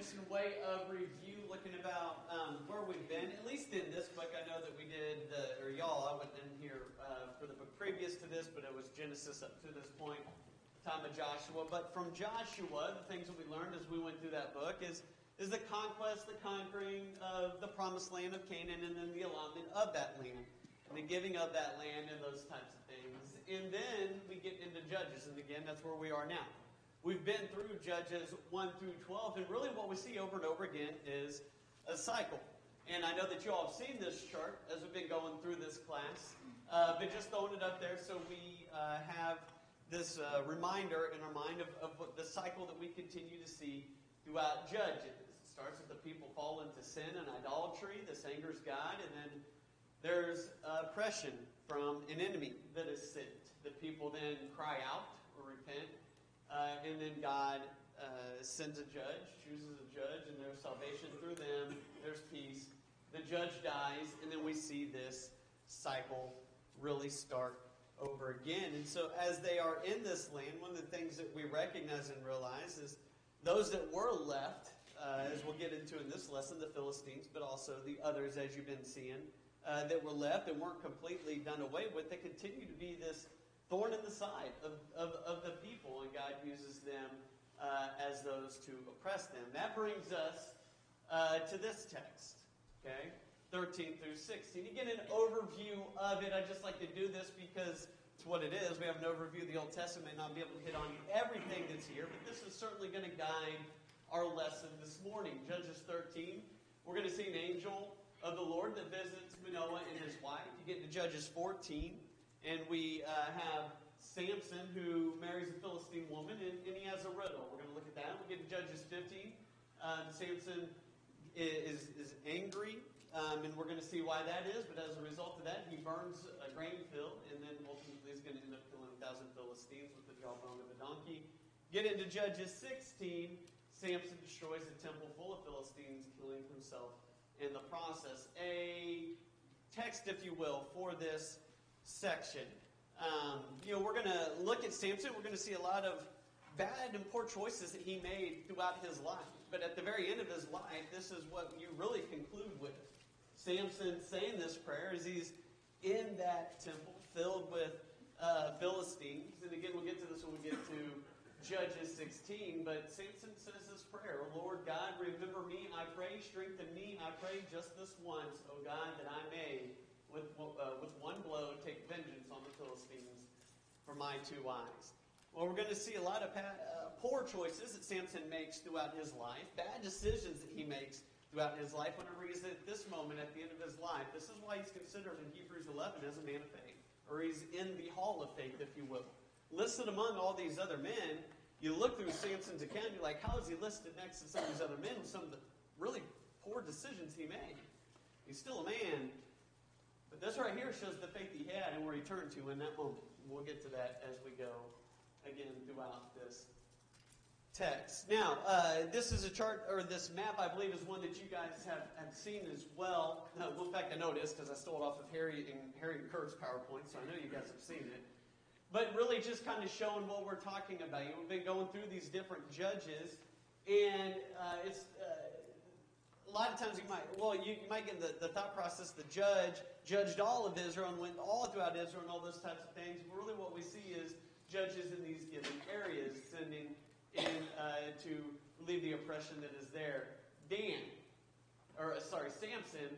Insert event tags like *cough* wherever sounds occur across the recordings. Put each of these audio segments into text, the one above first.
just in way of review, looking about um, where we've been, at least in this book, I know that we did, the, or y'all, I wasn't in here uh, for the book previous to this, but it was Genesis up to this point, time of Joshua. But from Joshua, the things that we learned as we went through that book is, is the conquest, the conquering of the promised land of Canaan, and then the allotment of that land, and the giving of that land, and those types of things. And then we get into Judges, and again, that's where we are now. We've been through Judges 1 through 12, and really what we see over and over again is a cycle. And I know that you all have seen this chart as we've been going through this class, uh, but just throwing it up there so we uh, have this uh, reminder in our mind of, of the cycle that we continue to see throughout Judges. It starts with the people fall into sin and idolatry. This angers God, and then there's oppression from an enemy that is sent. The people then cry out or repent uh, and then God uh, sends a judge, chooses a judge, and there's salvation through them. There's peace. The judge dies, and then we see this cycle really start over again. And so, as they are in this land, one of the things that we recognize and realize is those that were left, uh, as we'll get into in this lesson, the Philistines, but also the others, as you've been seeing, uh, that were left and weren't completely done away with, they continue to be this thorn in the side of, of, of the people, and God uses them uh, as those to oppress them. That brings us uh, to this text, okay? 13 through 16. You get an overview of it. I just like to do this because it's what it is. We have an overview of the Old Testament, may not be able to hit on everything that's here, but this is certainly going to guide our lesson this morning. Judges 13, we're going to see an angel of the Lord that visits Manoah and his wife. You get to Judges 14, and we uh, have Samson who marries a Philistine woman, and, and, he has a riddle. We're going to look at that. We get to Judges 15. Um, Samson is, is angry, um, and we're going to see why that is. But as a result of that, he burns a grain field, and then ultimately is going to end up killing a thousand Philistines with the jawbone of a donkey. Get into Judges 16. Samson destroys a temple full of Philistines, killing himself in the process. A text, if you will, for this section. Um, you know, we're going to look at Samson. We're going to see a lot of bad and poor choices that he made throughout his life. But at the very end of his life, this is what you really conclude with. Samson saying this prayer as he's in that temple filled with uh, Philistines. And again, we'll get to this when we get to Judges 16. But Samson says this prayer Lord God, remember me, I pray. Strengthen me, I pray, just this once, O God, that I may with, uh, with one blow take vengeance on the Philistines for my two eyes. Well, we're going to see a lot of uh, poor choices that Samson makes throughout his life, bad decisions that he makes throughout his life. Whenever he's at this moment at the end of his life, this is why he's considered in Hebrews 11 as a man of faith, or he's in the hall of faith, if you will. Listed among all these other men, you look through Samson's account, you're like, how is he listed next to some of these other men with some of the really poor decisions he made? He's still a man, but this right here shows the faith he had and where he turned to in that moment. We'll get to that as we go again throughout this text. Now, uh, this is a chart, or this map, I believe, is one that you guys have, have seen as well. Uh, well, in fact, I know it is because I stole it off of Harry and Harry and PowerPoint, so I know you guys have seen it. But really, just kind of showing what we're talking about. You know, we've been going through these different judges, and uh, it's uh, a lot of times you might, well, you, you might get the, the thought process the judge judged all of Israel and went all throughout Israel and all those types of things. But really, what we see is judges in these given areas sending in uh, to relieve the oppression that is there. Dan, or uh, sorry, Samson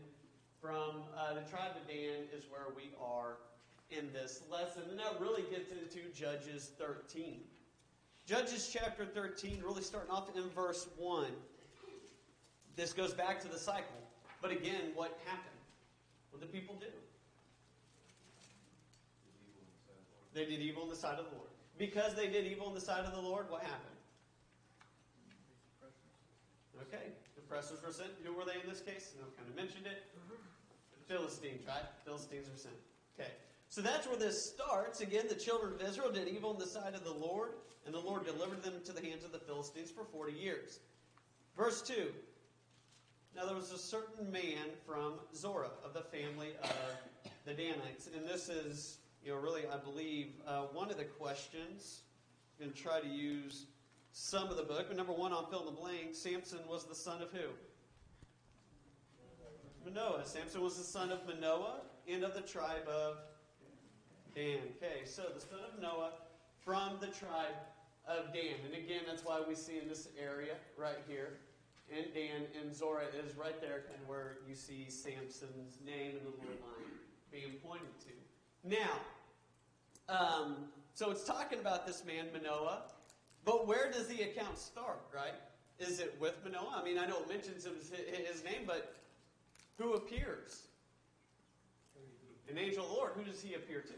from uh, the tribe of Dan is where we are in this lesson. And that really gets into Judges 13. Judges chapter 13, really starting off in verse 1. This goes back to the cycle. But again, what happened? What did people do? They did evil in the sight of the Lord. Because they did evil in the sight of the Lord, what happened? Okay, the oppressors were sent. Who were they in this case? No, kind of mentioned it. Mm-hmm. The Philistines, right? Philistines were sent. Okay, so that's where this starts. Again, the children of Israel did evil in the sight of the Lord, and the Lord delivered them to the hands of the Philistines for 40 years. Verse 2 now there was a certain man from Zorah of the family of the Danites, and this is, you know, really, I believe, uh, one of the questions. I'm going to try to use some of the book, but number one on fill in the blank, Samson was the son of who? Manoah. Samson was the son of Manoah and of the tribe of Dan. Okay, so the son of Noah from the tribe of Dan. And again, that's why we see in this area right here. And Dan and Zora is right there, kind of where you see Samson's name in the little line being pointed to. Now, um, so it's talking about this man, Manoah, but where does the account start, right? Is it with Manoah? I mean, I know it mentions his name, but who appears? An angel of the Lord. Who does he appear to?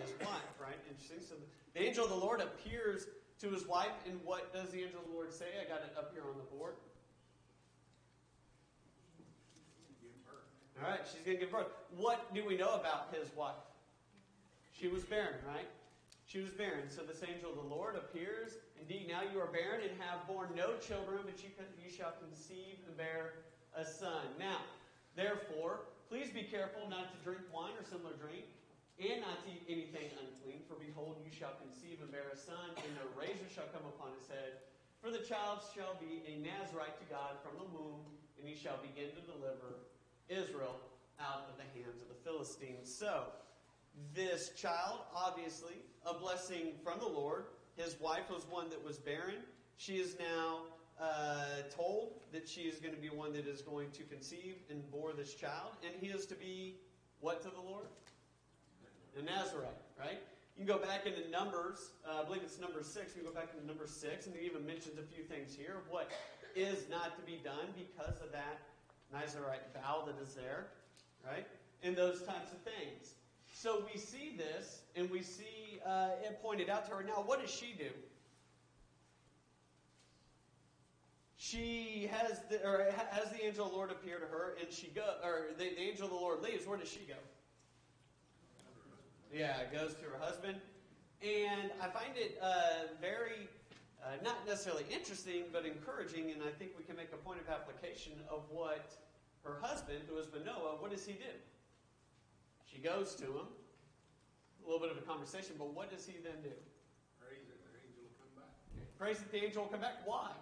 His wife, right? Interesting. So the angel of the Lord appears to his wife, and what does the angel of the Lord say? I got it up here on the board. All right, she's going to give birth. What do we know about his wife? She was barren, right? She was barren. So this angel of the Lord appears. Indeed, now you are barren and have borne no children, but you, you shall conceive and bear a son. Now, therefore, please be careful not to drink wine or similar drink, and not to eat anything unclean. For behold, you shall conceive and bear a son, and no razor shall come upon his head. For the child shall be a Nazarite to God from the womb, and he shall begin to deliver Israel out of the hands of the Philistines. So, this child, obviously, a blessing from the Lord. His wife was one that was barren. She is now uh, told that she is going to be one that is going to conceive and bore this child, and he is to be what to the Lord? A Nazarite, right? You can go back into Numbers, uh, I believe it's number six. We go back into number six, and it even mentions a few things here what is not to be done because of that Nazarite vow that is there, right? And those types of things. So we see this, and we see uh, it pointed out to her. Now, what does she do? She has the, or has the angel of the Lord appear to her, and she go, or the, the angel of the Lord leaves. Where does she go? Yeah, it goes to her husband, and I find it uh, very uh, not necessarily interesting, but encouraging, and I think we can make a point of application of what her husband, who is Manoah, what does he do? She goes to him, a little bit of a conversation, but what does he then do? Prays that the angel will come back. Prays that the angel will come back. Why?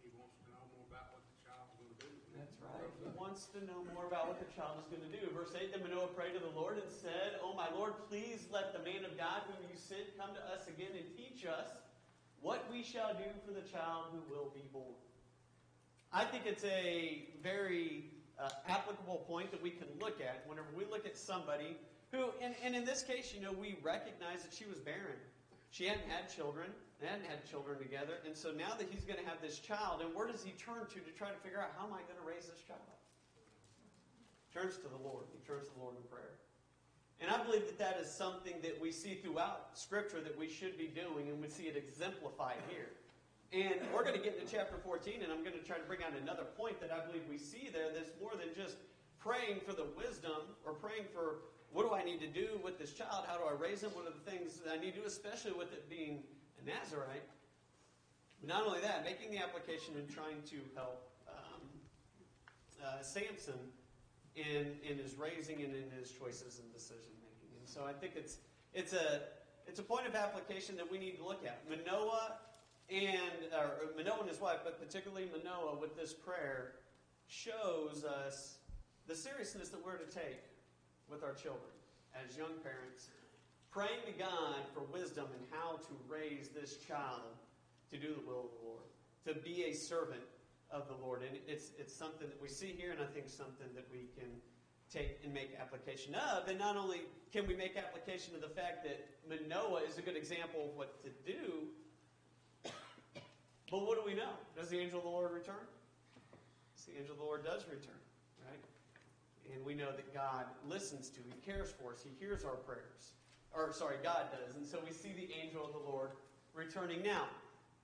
He wants to know more about what the child's going to do. That's right. He wants to know more about what the child is going to do. Verse 8 Then Manoah prayed to the Lord and said, Oh, my Lord, please let the man of God whom you sent come to us again and teach us what we shall do for the child who will be born. I think it's a very uh, applicable point that we can look at whenever we look at somebody who, and, and in this case, you know, we recognize that she was barren. She hadn't had children. They hadn't had children together. And so now that he's going to have this child, and where does he turn to to try to figure out how am I going to raise this child? Turns to the Lord. He turns to the Lord in prayer. And I believe that that is something that we see throughout Scripture that we should be doing, and we see it exemplified here. And we're going to get into chapter 14, and I'm going to try to bring out another point that I believe we see there that's more than just praying for the wisdom or praying for what do I need to do with this child? How do I raise him? What are the things that I need to do, especially with it being a Nazarite? But not only that, making the application and trying to help um, uh, Samson in, in his raising and in his choices and decision making. And so I think it's, it's, a, it's a point of application that we need to look at. Manoah and or Manoah and his wife, but particularly Manoah with this prayer, shows us the seriousness that we're to take with our children as young parents, praying to God for wisdom and how to raise this child to do the will of the Lord, to be a servant of the Lord. And it's, it's something that we see here, and I think something that we can take and make application of. And not only can we make application of the fact that Manoah is a good example of what to do, but what do we know? Does the angel of the Lord return? the angel of the Lord does return, right? And we know that God listens to, He cares for us, He hears our prayers. Or, sorry, God does. And so we see the angel of the Lord returning. Now,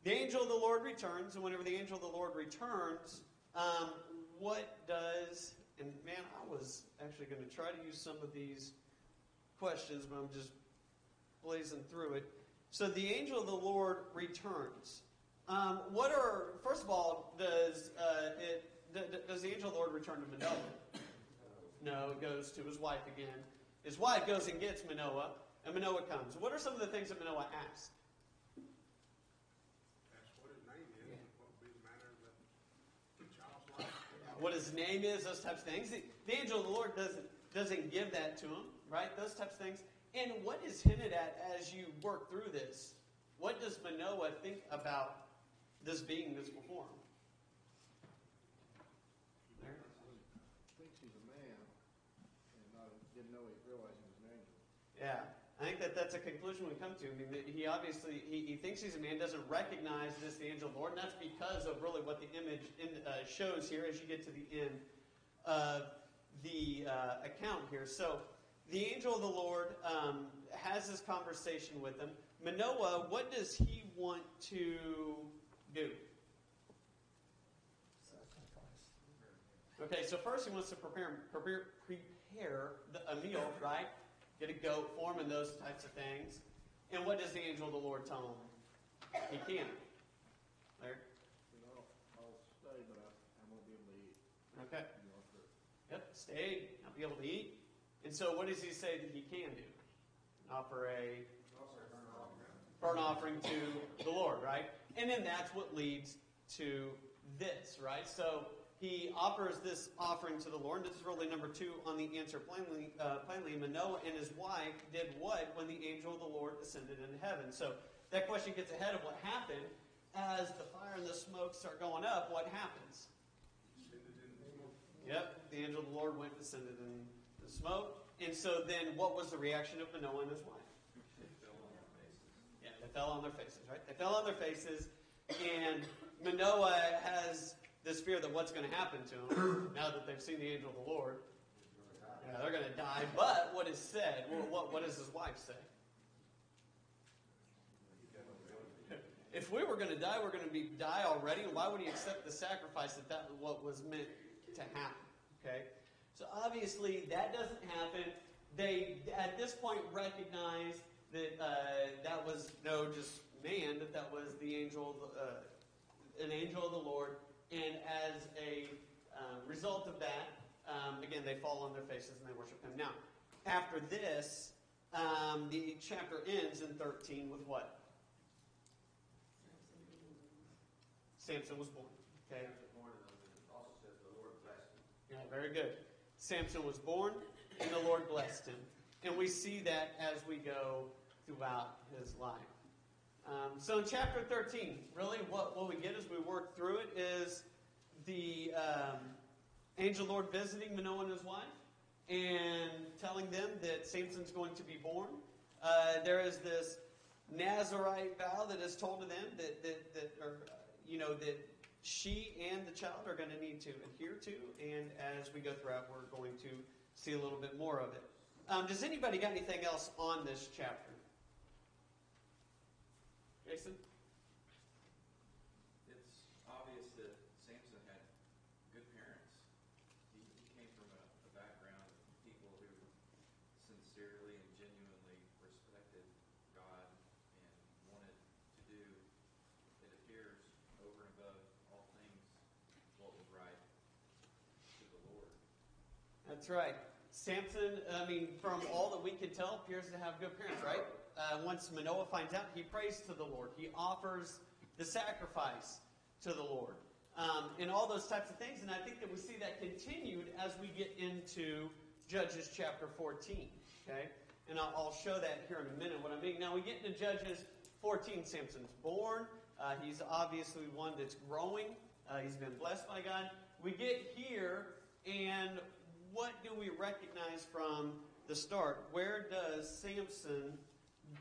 the angel of the Lord returns, and whenever the angel of the Lord returns, um, what does, and man, I was actually going to try to use some of these questions, but I'm just blazing through it. So the angel of the Lord returns. Um, what are, first of all, does uh, it, does the angel of the Lord return to Manoah? No, it goes to his wife again. His wife goes and gets Manoah, and Manoah comes. What are some of the things that Manoah asked? What his name is, those types of things. The, the angel of the Lord doesn't doesn't give that to him, right? Those types of things. And what is hinted at as you work through this? What does Manoah think about this being that's before him? There. thinks he's a man and didn't know he realized he was an angel. Yeah, I think that that's a conclusion we come to. I mean, he obviously he, he thinks he's a man, doesn't recognize this the angel of the Lord, and that's because of really what the image in, uh, shows here as you get to the end of the uh, account here. So the angel of the Lord um, has this conversation with him. Manoah, what does he want to do? Okay, so first he wants to prepare prepare prepare the, a meal, right? Get a goat for him and those types of things. And what does the angel of the Lord tell him? He can't. You know, I'll stay, but I, I won't be able to eat. Okay. Yep. Stay. Not be able to eat. And so, what does he say that he can do? Offer a burnt offering to the Lord, right? And then that's what leads to this, right? So he offers this offering to the Lord. and This is really number two on the answer plainly. Uh, plainly, Manoah and his wife did what when the angel of the Lord ascended into heaven? So that question gets ahead of what happened. As the fire and the smoke start going up, what happens? Yep, the angel of the Lord went descended in the smoke. And so then what was the reaction of Manoah and his wife? Yeah, they fell on their faces, right? They fell on their faces, and Manoah has this fear that what's going to happen to them *coughs* now that they've seen the angel of the Lord. Yeah, they're going to die. But what is said? Well, what, what does his wife say? *laughs* If we were going to die, we're going to be die already. Why would he accept the sacrifice that that was what was meant to happen? Okay, so obviously that doesn't happen. They at this point recognize that uh, that was no just man, that that was the angel, of uh, an angel of the Lord, and as a uh, result of that, um, again they fall on their faces and they worship him. Now, after this, um, the chapter ends in 13 with what? Samson was born. Okay. Yeah, very good. Samson was born, and the Lord blessed him. And we see that as we go throughout his life. Um, so in chapter 13, really what, what we get as we work through it is the um, angel Lord visiting Manoah and his wife and telling them that Samson's going to be born. Uh, there is this Nazarite vow that is told to them that, that, that or, you know, that she and the child are going to need to adhere to. And as we go throughout, we're going to see a little bit more of it. Um, does anybody got anything else on this chapter? Jason? It's obvious that Samson had good parents. He, he came from a, a background of people who sincerely and genuinely respected God and wanted to do, it appears, over and above all things, what was right to the Lord. That's right. Samson, I mean, from all that we can tell, appears to have good parents, right? Uh, once Manoah finds out, he prays to the Lord. He offers the sacrifice to the Lord. Um, and all those types of things. And I think that we see that continued as we get into Judges chapter 14. Okay? And I'll, I'll show that here in a minute what I mean. Now we get into Judges 14. Samson's born. Uh, he's obviously one that's growing. Uh, he's been blessed by God. We get here, and what do we recognize from the start? Where does Samson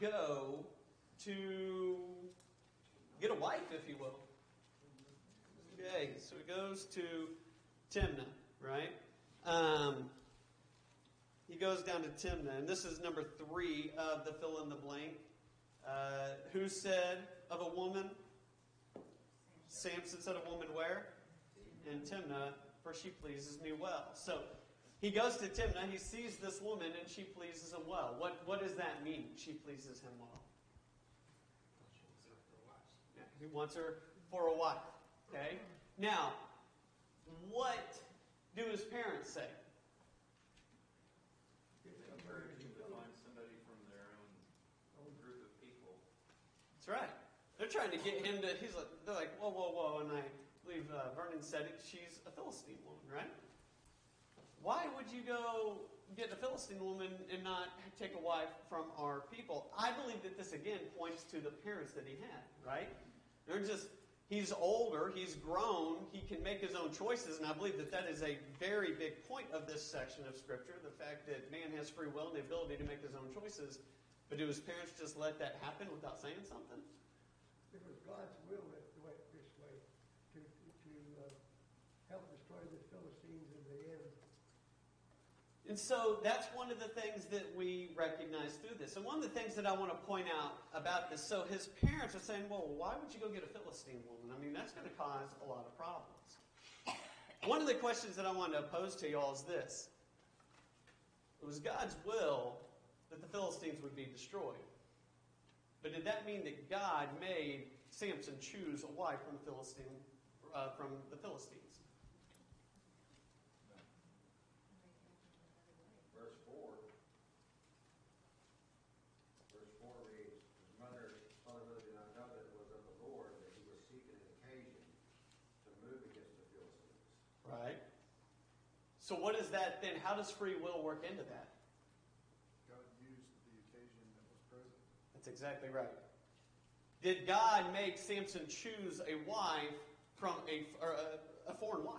go to get a wife, if you will? Okay, so he goes to Timnah, right? Um, he goes down to Timnah, and this is number three of the fill in the blank. Uh, who said of a woman? Samson said a woman where? In Timnah, for she pleases me well. So he goes to Timnah, he sees this woman, and she pleases him well. What, what does that mean? She pleases him well. Yeah, he wants her for a wife. Okay? Now, what do his parents say? That's right. They're trying to get him to. He's like, they're like, whoa, whoa, whoa, and I, I believe uh, Vernon said it, she's a Philistine woman, right? Why would you go get a Philistine woman and not take a wife from our people? I believe that this again points to the parents that he had, right? They're just, he's older, he's grown, he can make his own choices, and I believe that that is a very big point of this section of Scripture the fact that man has free will and the ability to make his own choices. But do his parents just let that happen without saying something? It was God's will that it went this way, to, to, uh, help destroy the Philistines in the end. And so that's one of the things that we recognize through this. And one of the things that I want to point out about this so his parents are saying, well, why would you go get a Philistine woman? I mean, that's going to cause a lot of problems. One of the questions that I want to pose to y'all is this It was God's will that the Philistines would be destroyed. But did that mean that God made Samson choose a wife from the Philistine, uh, from the Philistines? Verse four. Verse four reads, His mother, father mother did not know that it was of the Lord, that he was seeking an occasion to move against the Philistines. Right? So, what is that then? How does free will work into that? God used the occasion that was present. That's exactly right. Did God make Samson choose a wife from a, or a, a foreign wife?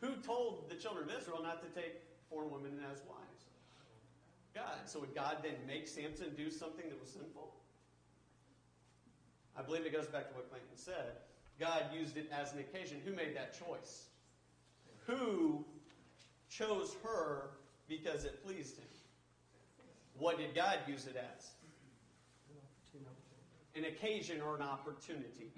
Who told the children of Israel not to take foreign women as wives? God. So would God then make Samson do something that was sinful? I believe it goes back to what Clayton said. God used it as an occasion. Who made that choice? Who chose her because it pleased him? What did God use it as? An occasion or an opportunity.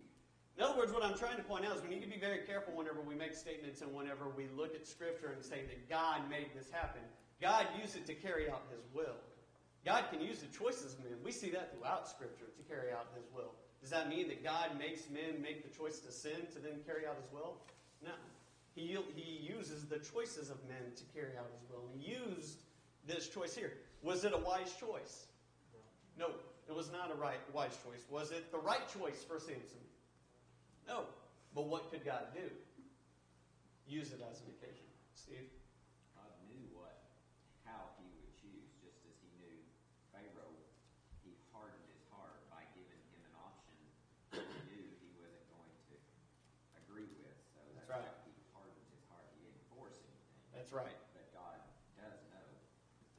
In other words, what I'm trying to point out is we need to be very careful whenever we make statements and whenever we look at Scripture and say that God made this happen. God used it to carry out His will. God can use the choices of men. We see that throughout Scripture to carry out His will. Does that mean that God makes men make the choice to sin to then carry out His will? No. He, he uses the choices of men to carry out His will. He used this choice here. Was it a wise choice? No, it was not a right wise choice. Was it the right choice for Samson? No. But what could God do? Use it as an occasion. Steve? God knew what, how he would choose, just as he knew Pharaoh, he hardened his heart by giving him an option that he knew he wasn't going to agree with. So That's that's, right. why he hardened his heart. He didn't force anything. That's right. But God does know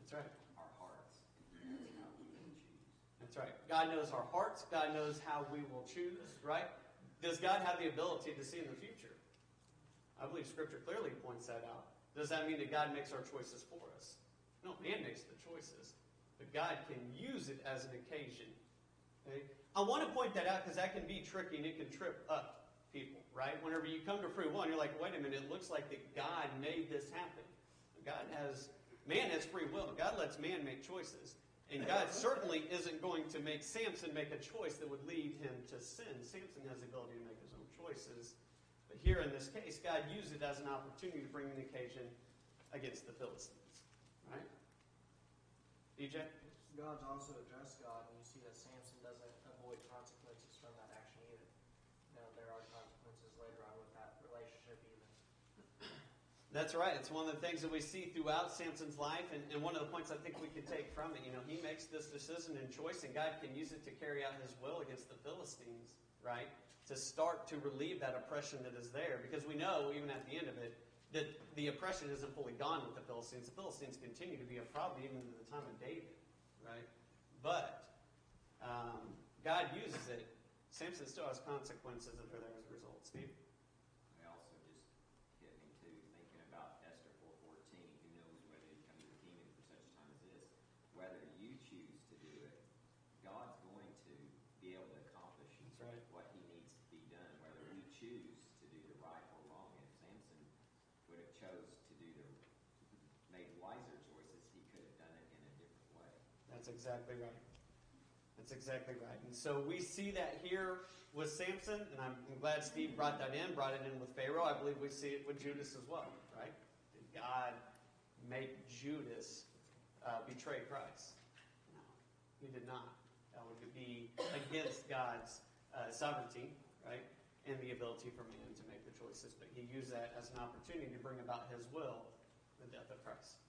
That's right. our hearts, and he knows how we will choose. That's right. God knows our hearts. God knows how we will choose, right? Does God have the ability to see in the future? I believe Scripture clearly points that out. Does that mean that God makes our choices for us? No, man makes the choices. But God can use it as an occasion. Okay? I want to point that out because that can be tricky and it can trip up people, right? Whenever you come to free will you're like, wait a minute, it looks like that God made this happen. God has, man has free will. God lets man make choices. And God certainly isn't going to make Samson make a choice that would lead him to sin. Samson has the ability to make his own choices. But here in this case, God used it as an opportunity to bring an occasion against the Philistines. Right? DJ? God's also a just God, and you see that Samson doesn't avoid consequences from that action either. Now, there are consequences later on with that relationship, even. That's right. It's one of the things that we see throughout Samson's life, and, and one of the points I think we can take from it. You know, he makes this decision and choice, and God can use it to carry out his will against the Philistines, right? To start to relieve that oppression that is there. Because we know, even at the end of it, that the oppression isn't fully gone with the Philistines. The Philistines continue to be a problem even in the time of David, right? But um, God uses it. Samson still has consequences are there as a result. Steve? It also just hit me too, thinking about Esther four fourteen, who knows whether you come to the kingdom for such a time as this. Whether you choose to do it, God's going to be able to accomplish That's right. what he needs to be done, whether we choose to do the right or wrong. If Samson would have chose to do the, made wiser choices, he could have done it in a different way. That's exactly right. That's exactly right. And so we see that here with Samson, and I'm, I'm glad Steve brought that in, brought it in with Pharaoh. I believe we see it with Judas as well, right? Did God make Judas uh, betray Christ? No, he did not. That would be against God's uh, sovereignty, right? and the ability for man to make the choices. But he used that as an opportunity to bring about his will, the death of Christ.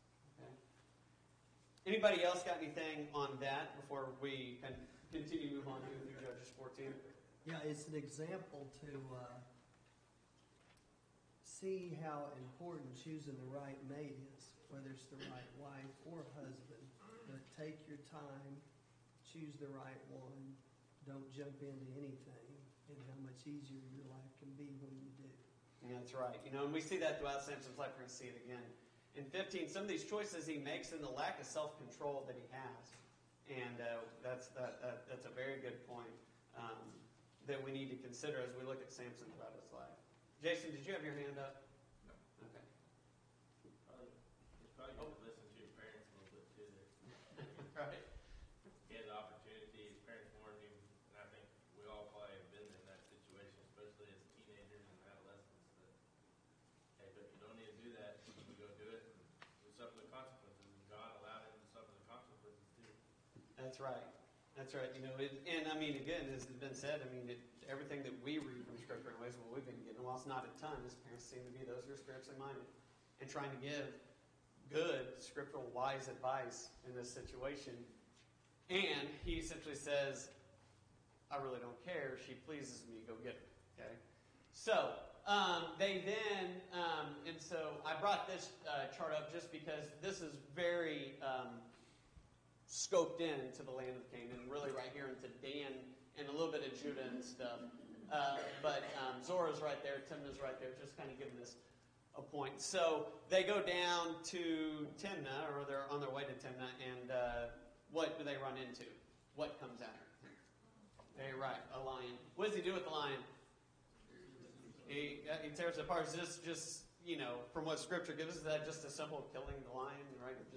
Anybody else got anything on that before we can continue to move on through Judges 14? Yeah, it's an example to uh, see how important choosing the right mate is, whether it's the right wife or husband. But take your time, choose the right one. Don't jump into anything, and how much easier your life can be when you do. Yeah, that's right. You know, and we see that throughout Samson's life. We're going to see it again. In 15, some of these choices he makes and the lack of self-control that he has. And uh, that's, that, that, that's a very good point um, that we need to consider as we look at Samson throughout his life. Jason, did you have your hand up? No. Okay. Probably, it's probably to listen to your parents a little bit too. Right. He had the opportunity, his parents warned him, and I think we all probably have been in that situation, especially as teenagers and adolescents, that, hey, but you don't need to do that, you go do it, and you suffer the consequences, and God allowed him to suffer the consequences too. That's right. That's right. You know, it, and I mean, again, as has been said, I mean, it, everything that we read from Scripture in ways what we've been getting, while it's not a ton, as parents seem to be those who are spiritually minded and trying to give good, scriptural, wise advice in this situation. And he essentially says, I really don't care. She pleases me. Go get her. Okay? So, um, they then, um, and so I brought this uh, chart up just because this is very um, scoped in to the land of Canaan, really right here into Dan and a little bit of Judah and stuff. Uh, but um, Zora's right there, Timnah's right there, just kind of giving us a point. So they go down to Timnah, or they're on their way to Timnah, and uh, what do they run into? What comes her? Very right, a lion. What does he do with the lion? He, uh, he tears it apart. Is this just, you know, from what Scripture gives us, that just a simple killing the lion, right? Just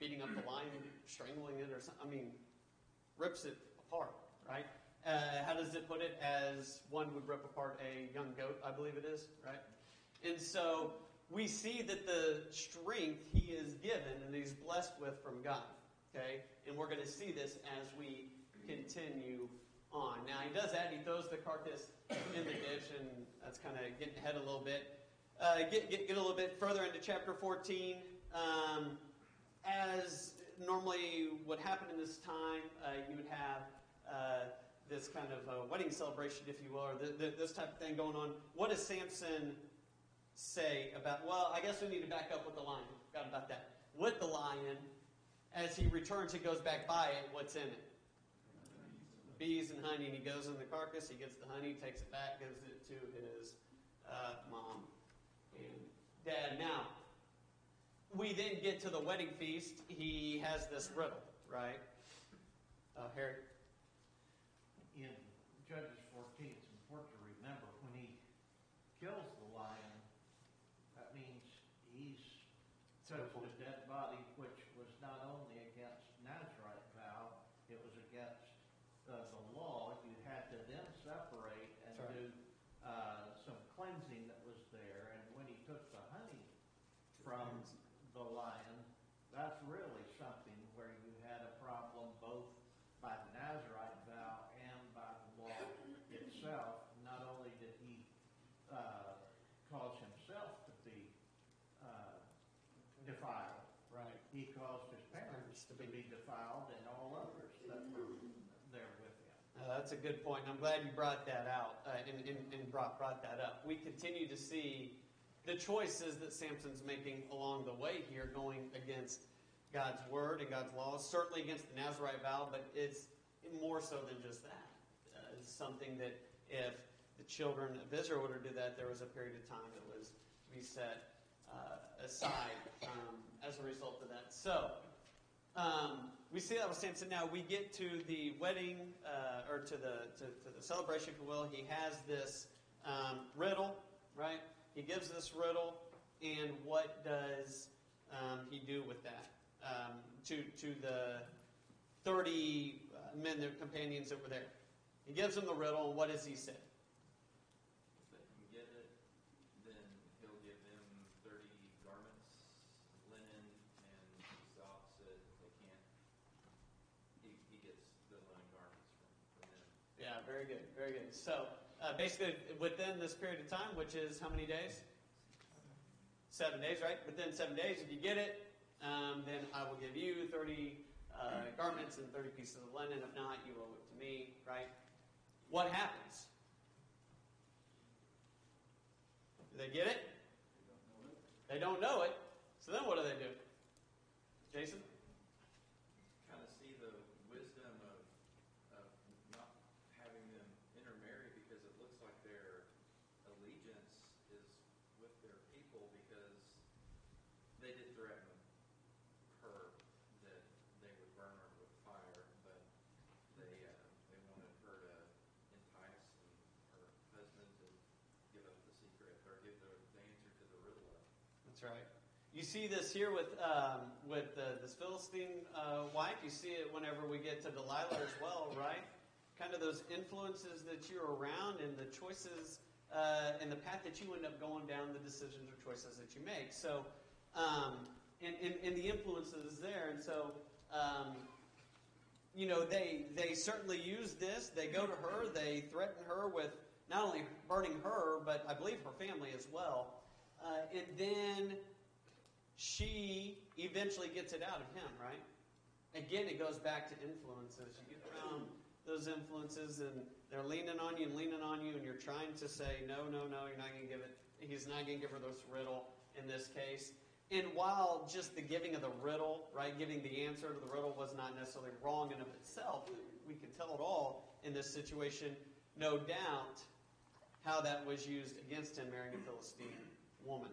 beating up the lion, strangling it, or something? I mean, rips it apart, right? Uh, how does it put it? As one would rip apart a young goat, I believe it is, right? And so we see that the strength he is given and he's blessed with from God, okay? And we're going to see this as we continue on. Now he does that. He throws the carcass in the ditch, and that's kind of getting ahead a little bit. Uh, get, get, get a little bit further into chapter 14. Um, normally happened in this time, uh, you would have uh, this kind of uh, wedding celebration, if you will, or th- th- this type of thing going on. What does Samson say about, well, I guess we need to back up with the lion. Forgot about that. With the lion, as he returns, he goes back by it. What's in it? Bees and honey. And he goes in the carcass, he gets the honey, takes it back, gives it to his uh, mom and dad. Now, we then get to the wedding feast. He has this riddle, right? Uh, Harry? in Judges 14, it's important to remember when he kills the lion, that means he's touched a dead body, which was not only against Nazarite vow, it was against uh, the law. You had to then separate and That's right. do uh, some cleansing that was there. And when he took the honey from the lion, that's really something where you had a problem both by the Nazarite vow and by the law itself. Not only did he uh, cause himself to be uh, defiled, Right. he caused his parents to be defiled and all others that were there with him. Uh, that's a good point. I'm glad you brought that out uh, and, and, and brought, brought that up. We continue to see the choices that Samson's making along the way here going against God's word and God's laws, certainly against the Nazarite vow, but it's more so than just that. Uh, it's something that if the children of Israel were to do that, there was a period of time that was to be set uh, aside um, as a result of that. So, um, we see that with Samson. Now we get to the wedding, uh, or to the to, to the celebration, if you will. He has this um, riddle, right? He gives this riddle, and what does um, he do with that? Um, to to the thirty uh, men, their companions that were there. He gives them the riddle, and what does he say? If they can get it, then he'll give them thirty garments, linen, and he stops it. If they can't, he, he gets the linen garments from, from them. Yeah, very good, very good. So uh, basically within this period of time, which is how many days? Seven days, right? Within seven days, if you get it, um, then I will give you 30 uh, garments and 30 pieces of linen. If not, you owe it to me, right? What happens? Do they get it? They don't know it. So then what do they do? Jason? kind of see the wisdom of, of not having them intermarry because it looks like their allegiance is with their people because they did threaten her that they would burn her with fire, but they, uh, they wanted her to entice and her husband to give up the secret or give the, the answer to the riddle of. That's right. You see this here with um, with this Philistine uh, wife. You see it whenever we get to Delilah as well, right? Kind of those influences that you're around and the choices uh, and the path that you end up going down, the decisions or choices that you make. So, um, and, and, and the influences there. And so, um, you know, they they certainly use this. They go to her. They threaten her with not only burning her, but I believe her family as well. Uh, and then she eventually gets it out of him, right? Again, it goes back to influences. You get around those influences, and they're leaning on you and leaning on you, and you're trying to say, no, no, no, you're not going to give it. He's not going to give her this riddle in this case. And while just the giving of the riddle, right, giving the answer to the riddle was not necessarily wrong in of itself, we can tell it all in this situation. No doubt how that was used against him marrying a Philistine woman.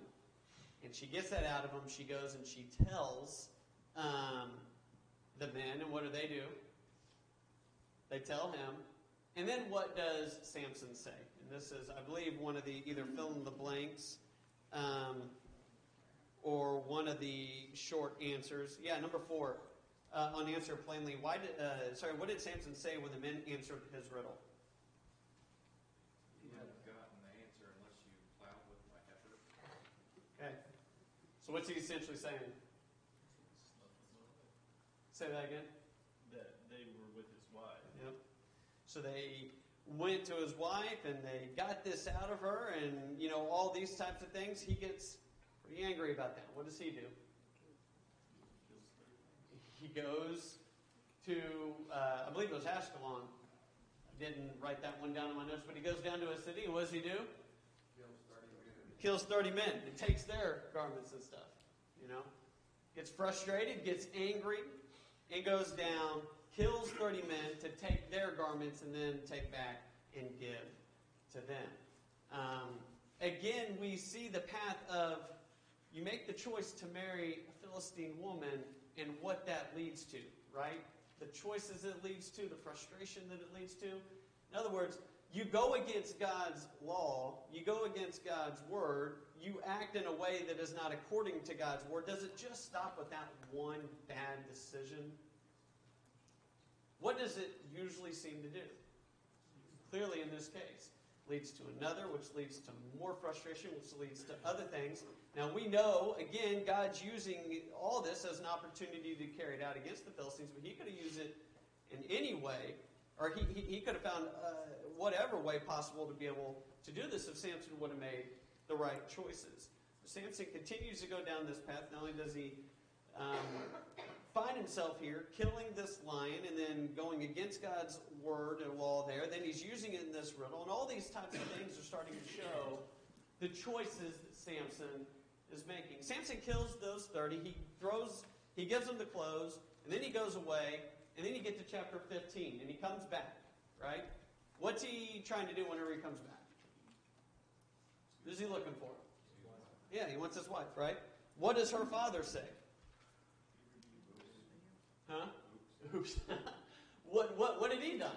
And she gets that out of him. She goes and she tells um, the men, and what do they do? They tell him. And then what does Samson say? And this is, I believe, one of the either fill in the blanks um, or one of the short answers. Yeah, number four uh, on answer plainly. Why did? Uh, sorry, what did Samson say when the men answered his riddle? You haven't gotten the answer unless you plowed with my heifer. Okay. So what's he essentially saying? Say that again. That they were with his wife. Yep. So they went to his wife and they got this out of her, and you know all these types of things. He gets pretty angry about that. What does he do? He goes to, uh, I believe it was Ashkelon. I didn't write that one down in my notes, but he goes down to a city, and what does he do? Kills thirty men. kills 30 men and takes their garments and stuff, you know? Gets frustrated, gets angry, and goes down, kills 30 men to take their garments and then take back and give to them. Um, again, we see the path of you make the choice to marry a Philistine woman and what that leads to, right? The choices it leads to, the frustration that it leads to. In other words, you go against God's law, you go against God's word, you act in a way that is not according to God's word. Does it just stop with that one bad decision? What does it usually seem to do? Clearly, in this case, leads to another, which leads to more frustration, which leads to other things. Now, we know, again, God's using all this as an opportunity to carry it out against the Philistines, but He could have used it in any way, or He, he, he could have found uh, whatever way possible to be able to do this if Samson would have made the right choices. Samson continues to go down this path. Not only does he um, find himself here killing this lion and then going against God's word and law there, then he's using it in this riddle, and all these types of things are starting to show the choices that Samson is making. Samson kills those 30. He throws, he gives them the clothes, and then he goes away, and then you get to chapter 15, and he comes back, right? What's he trying to do whenever he comes back? Who's he looking for? Yeah, he wants his wife, right? What does her father say? Huh? Oops. *laughs* what, what, what had he done?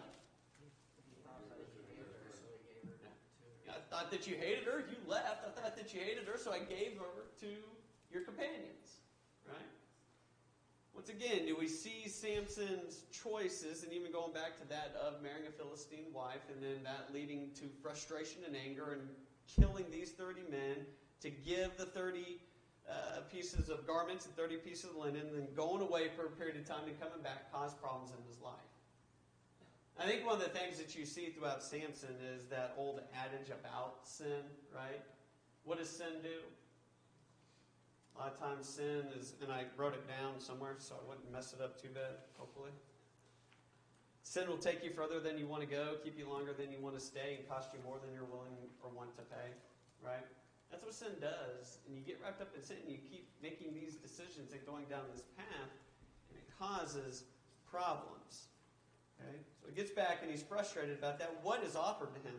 I thought that you hated her. You left. I thought that you hated her, so I gave her to your companions. Once again, do we see Samson's choices, and even going back to that of marrying a Philistine wife, and then that leading to frustration and anger and killing these 30 men to give the 30 uh, pieces of garments and 30 pieces of linen, and then going away for a period of time and coming back caused problems in his life. I think one of the things that you see throughout Samson is that old adage about sin, right? What does sin do? A lot of times, sin is, and I wrote it down somewhere so I wouldn't mess it up too bad, hopefully. Sin will take you further than you want to go, keep you longer than you want to stay, and cost you more than you're willing or want to pay, right? That's what sin does. And you get wrapped up in sin, and you keep making these decisions and going down this path, and it causes problems. Okay? So he gets back and he's frustrated about that. What is offered to him?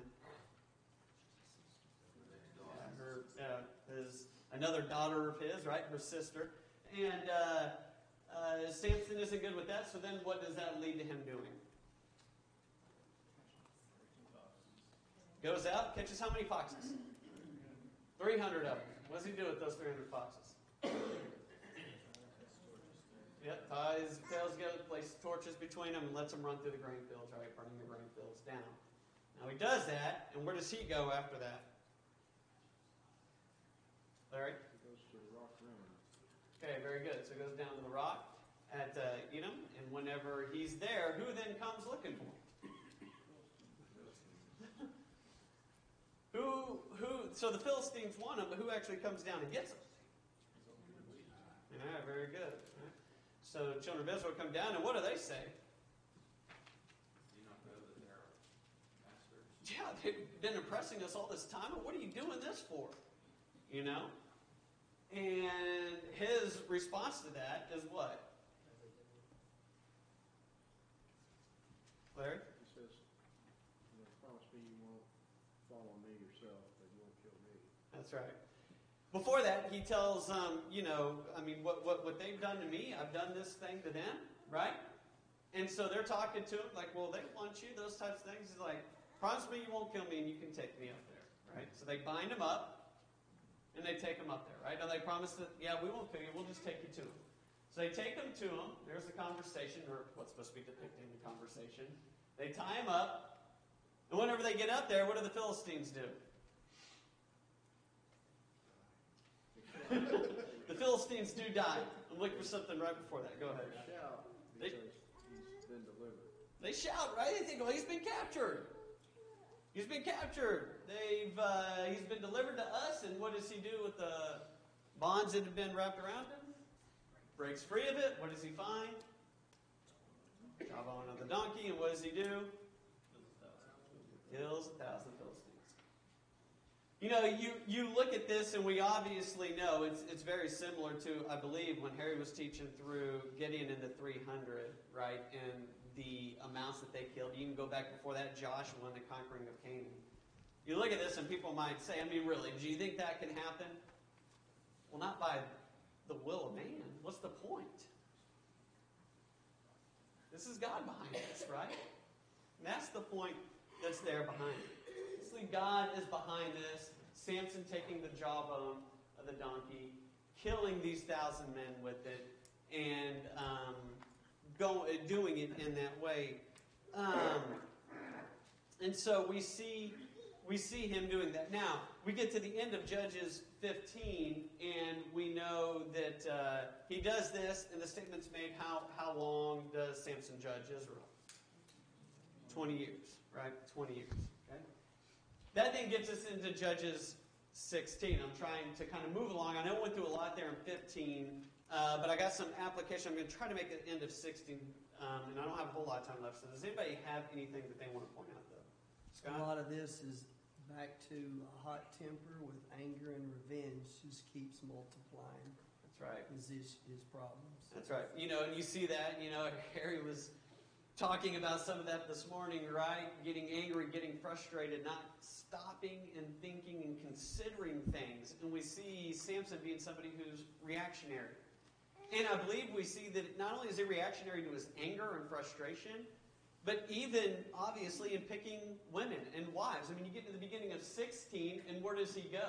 Yeah, her, uh, his, another daughter of his, right? Her sister. And uh, uh, Samson isn't good with that, so then what does that lead to him doing? Goes out, catches how many foxes? 300 of them. What does he do with those 300 foxes? Yep, ties tails together, places torches between them, and lets them run through the grain fields, right? Burning the grain fields down. Now he does that, and where does he go after that? Larry? It goes to the Rock River. Okay, very good. So it goes down to the rock at uh, Etam, and whenever he's there, who then comes looking for him? *laughs* who, who? So the Philistines want him, but who actually comes down and gets him? Yeah, very good. Right? So the children of Israel come down, and what do they say? Do not know that they're masters? Yeah, they've been impressing us all this time, and what are you doing this for? You know? And his response to that is what? Larry? He says, you know, promise me you won't follow me yourself, but you won't kill me. That's right. Before that, he tells, um, you know, I mean, what, what, what they've done to me, I've done this thing to them, right? And so they're talking to him like, well, they want you, those types of things. He's like, promise me you won't kill me and you can take me up there, right? So they bind him up and they take him up there, right? Now they promise that, yeah, we won't kill you, we'll just take you to him. So they take him to him. There's a conversation, or what's supposed to be depicted in the conversation. They tie him up, and whenever they get up there, what do the Philistines do? *laughs* the Philistines do die. I'm looking for something right before that. Go ahead. They shout They- because he's been delivered. They shout, right? They think, well, he's been captured. He's been captured. They've uh, he's been delivered to us, and what does he do with the bonds that have been wrapped around him? Breaks free of it. What does he find? Jawbone of the donkey, and what does he do? Kills a thousand Philistines. You know, you, you look at this, and we obviously know it's, it's very similar to, I believe, when Harry was teaching through Gideon and the 300, right? And the amounts that they killed. You can go back before that, Joshua and the conquering of Canaan. You look at this, and people might say, I mean, really, do you think that can happen? Well, not by the will of man. What's the point? This is God behind this, right? And that's the point that's there behind it. Obviously, God is behind this. Samson taking the jawbone of the donkey, killing these thousand men with it, and um, go, doing it in that way. Um, and so we see we see him doing that. Now we get to the end of Judges 15, and we know that uh, he does this, and the statement's made. How how long does Samson judge Israel? Twenty years, right? Twenty years. Okay. That then gets us into Judges 16. I'm trying to kind of move along. I know I went through a lot there in 15, uh, but I got some application. I'm going to try to make the end of 16, um, and I don't have a whole lot of time left. So does anybody have anything that they want to point out, though? Scott? A lot of this is back to a hot temper with anger and revenge just keeps multiplying That's right. his, his problems. That's right. You know, and you see that, you know, *laughs* Harry was talking about some of that this morning, right? Getting angry, getting frustrated, not stopping and thinking and considering things. And we see Samson being somebody who's reactionary. And I believe we see that not only is he reactionary to his anger and frustration, but even obviously in picking women and wives. I mean, you get to the beginning of 16, and where does he go?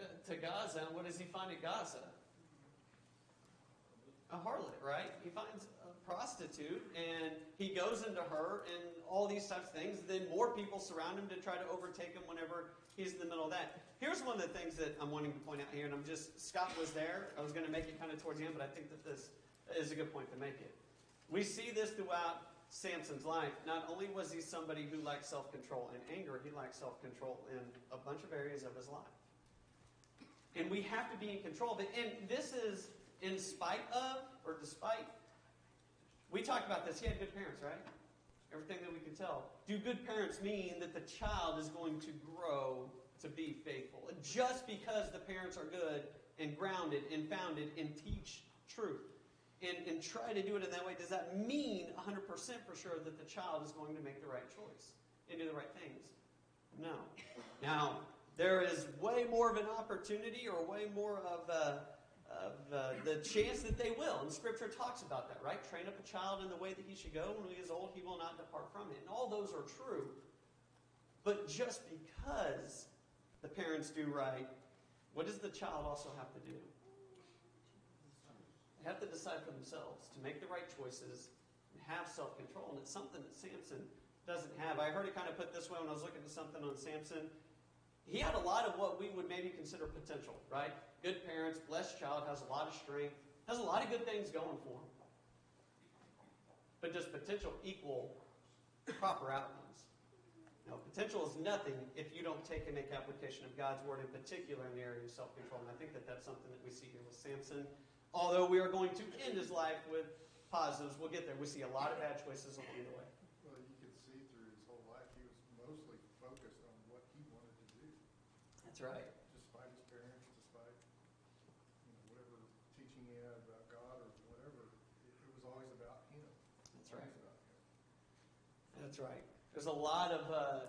Uh, to Gaza. And what does he find at Gaza? A harlot, right? He finds a prostitute and he goes into her and all these types of things. Then more people surround him to try to overtake him whenever he's in the middle of that. Here's one of the things that I'm wanting to point out here, and I'm just, Scott was there. I was going to make it kind of towards the end, but I think that this is a good point to make it. We see this throughout Samson's life, not only was he somebody who lacked self control and anger, he lacked self control in a bunch of areas of his life. And we have to be in control of it. And this is in spite of, or despite, we talked about this. He had good parents, right? Everything that we can tell. Do good parents mean that the child is going to grow to be faithful? Just because the parents are good and grounded and founded and teach truth and, and try to do it in that way, does that mean 100% for sure that the child is going to make the right choice and do the right things? No. Now, there is way more of an opportunity or way more of, of uh, the chance that they will. And Scripture talks about that, right? Train up a child in the way that he should go. When he is old, he will not depart from it. And all those are true. But just because the parents do right, what does the child also have to do? They have to decide for themselves to make the right choices and have self control. And it's something that Samson doesn't have. I heard it kind of put this way when I was looking at something on Samson he had a lot of what we would maybe consider potential, right? Good parents, blessed child, has a lot of strength, has a lot of good things going for him. But does potential equal proper outcomes? No, potential is nothing if you don't take and make application of God's word, in particular in the area of self control. And I think that that's something that we see here with Samson. Although we are going to end his life with positives, we'll get there. We see a lot of bad choices along the way. Well, you can see through his whole life, he was mostly focused on what he wanted to do, That's right. despite his parents, despite, you know, whatever teaching he had about God or whatever. It, it was always about him. That's right. Always about him. That's right. There's a lot of uh,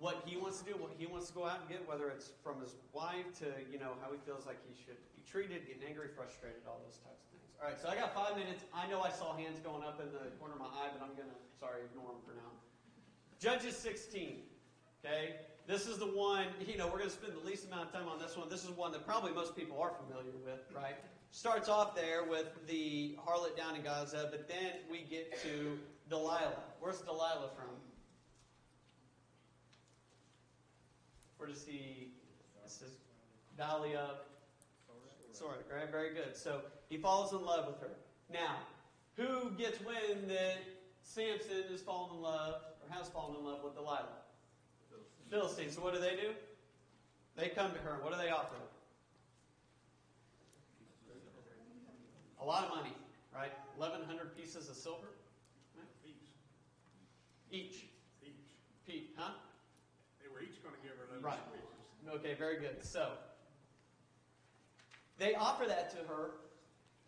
what he wants to do, what he wants to go out and get, whether it's from his wife to you know how he feels like he should be treated, getting angry, frustrated, all those types of things. All right, so I got five minutes. I know I saw hands going up in the corner of my eye, but I'm gonna sorry ignore them for now. Judges 16. Okay, this is the one. *laughs* You know, we're gonna spend the least amount of time on this one. This is one that probably most people are familiar with, right? Starts off there with the harlot down in Gaza, but then we get to Delilah. Where's Delilah from? Does he? This is Dahlia. Sorry, right? Very good. So he falls in love with her. Now, who gets wind that Samson is fallen in love or has fallen in love with Delilah? Philistines. So what do they do? They come to her. What do they offer? A lot of money, right? 1,100 pieces of silver? Each. Pete, huh? They were each gonna give her those Right. Okay, very good. So, they offer that to her,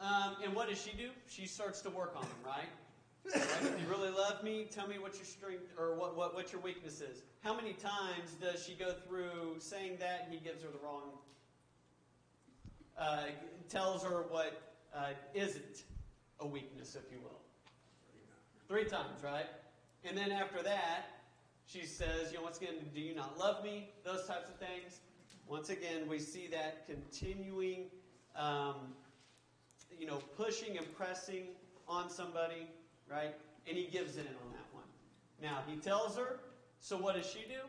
um, and what does she do? She starts to work on them, right? right? If you really love me, tell me what your strength or what, what, what your weakness is. How many times does she go through saying that? He gives her the wrong, uh, tells her what uh, isn't a weakness, if you will. Three times, right? And then after that, she says, you know, once again, do you not love me? Those types of things. Once again, we see that continuing, um, you know, pushing and pressing on somebody, right? And he gives in on that one. Now, he tells her, so what does she do?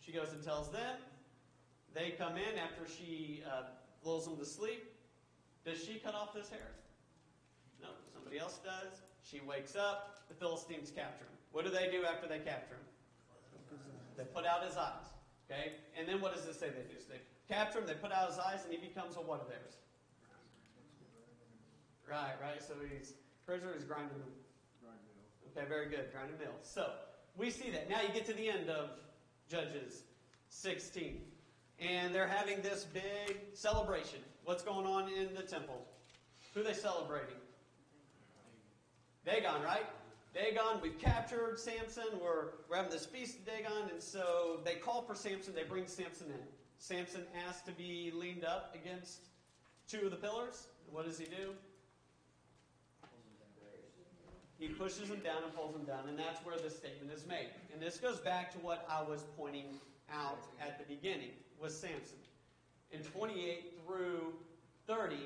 She goes and tells them. They come in after she uh, lulls them to sleep. Does she cut off this hair? No, somebody else does. She wakes up. The Philistines capture him. What do they do after they capture him? They put out his eyes. Okay? And then what does it say they do? So they capture him, they put out his eyes, and he becomes a what of theirs? Right, right. So he's prisoner, he's grinding them. Okay, very good. Grinding mill. So we see that. Now you get to the end of Judges 16. And they're having this big celebration. What's going on in the temple? Who are they celebrating? Dagon, right? Dagon, we've captured Samson. We're, we're having this feast of Dagon. And so they call for Samson. They bring Samson in. Samson asks to be leaned up against two of the pillars. What does he do? He pushes him down and pulls him down, and that's where this statement is made. And this goes back to what I was pointing out at the beginning with Samson. In 28 through 30,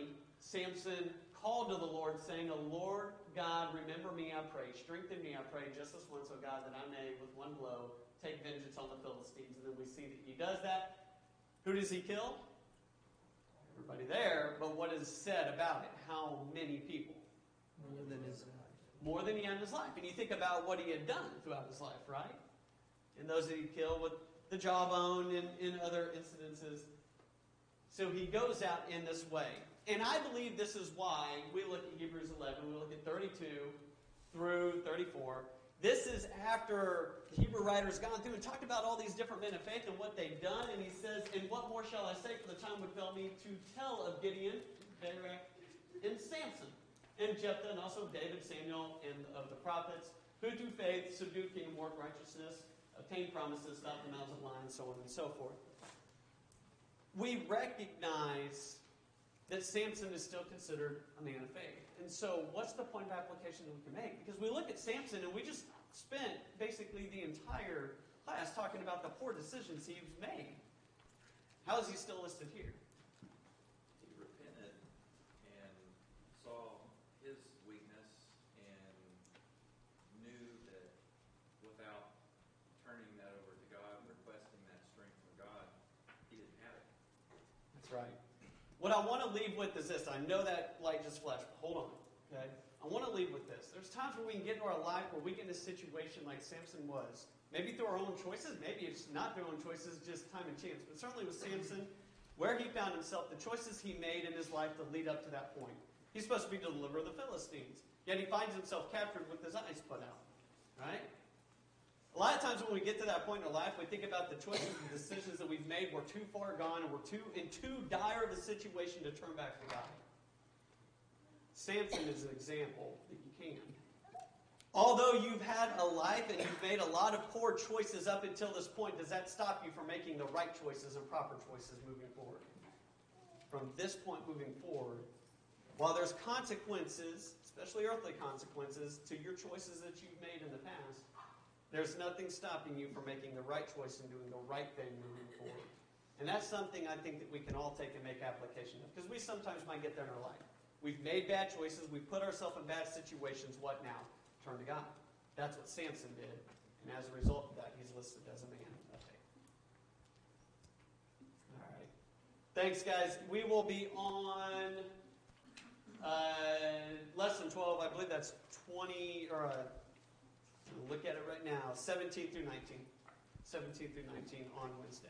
Samson called to the Lord, saying, O Lord God, remember me, I pray. Strengthen me, I pray, just this once, O God, that I may, with one blow, take vengeance on the Philistines. And then we see that he does that. Who does he kill? Everybody there, but what is said about it? How many people? More than his life. more than he had in his life. And you think about what he had done throughout his life, right? And those that he killed with the jawbone and in other incidences. So he goes out in this way. And I believe this is why we look at Hebrews 11, we look at 32 through 34. This is after the Hebrew writer's gone through and talked about all these different men of faith and what they've done. And he says, And what more shall I say? For the time would fail me to tell of Gideon, Barak, and Samson, and Jephthah, and also David, Samuel, and of the prophets, who through faith subdued kingdom, work righteousness, obtained promises, stopped the mouths of lions, so on and so forth. We recognize that Samson is still considered a man of faith. And so, what's the point of application that we can make? Because we look at Samson and we just spent basically the entire class talking about the poor decisions he's made. How is he still listed here? He repented and saw his weakness and knew that without turning that over to God, requesting that strength from God, he didn't have it. That's right. What I want to leave with is this. I know that light just flashed. Hold on. Okay? I want to leave with this. There's times where we can get into our life where we get in a situation like Samson was. Maybe through our own choices. Maybe it's not through our own choices, just time and chance. But certainly with Samson, where he found himself, the choices he made in his life to lead up to that point. He's supposed to be to deliver the Philistines. Yet he finds himself captured with his eyes put out. Right? A lot of times when we get to that point in our life, we think about the choices and decisions that we've made. We're too far gone and we're too in too dire of a situation to turn back to God. Samson is an example that you can. Although you've had a life and you've made a lot of poor choices up until this point, does that stop you from making the right choices and proper choices moving forward? From this point moving forward, while there's consequences, especially earthly consequences, to your choices that you've made in the past, there's nothing stopping you from making the right choice and doing the right thing moving forward. And that's something I think that we can all take and make application of. Because we sometimes might get there in our life. We've made bad choices, we've put ourselves in bad situations. What now? Turn to God. That's what Samson did. And as a result of that, he's listed as a man of faith. All right. Thanks, guys. We will be on uh, lesson 12. I believe that's 20, or uh, look at it right now, 17 through 19. 17 through 19 on Wednesday.